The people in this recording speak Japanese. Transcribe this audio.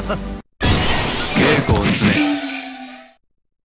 稽古を詰め